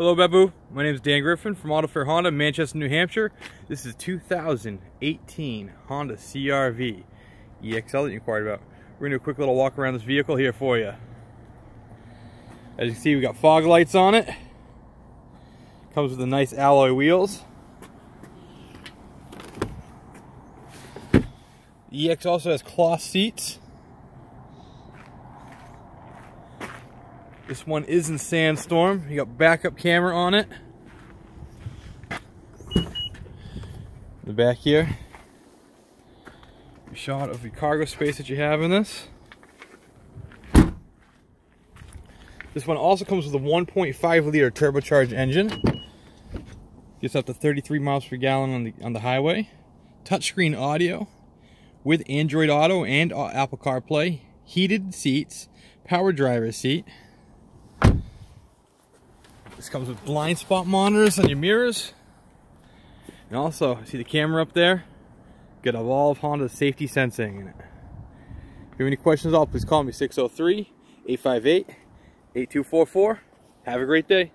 Hello Babu, my name is Dan Griffin from Auto Fair Honda, Manchester, New Hampshire. This is 2018 Honda CRV EXL that you inquired about. We're gonna do a quick little walk around this vehicle here for you. As you can see, we got fog lights on it. Comes with the nice alloy wheels. EX also has cloth seats. This one is in sandstorm. You got backup camera on it. The back here. A shot of the cargo space that you have in this. This one also comes with a 1.5 liter turbocharged engine. Gets up to 33 miles per gallon on the on the highway. Touchscreen audio with Android Auto and Apple CarPlay. Heated seats, power driver seat. This comes with blind spot monitors on your mirrors. And also, see the camera up there? Got Evolve Honda safety sensing in it. If you have any questions at all, please call me 603-858-8244. Have a great day.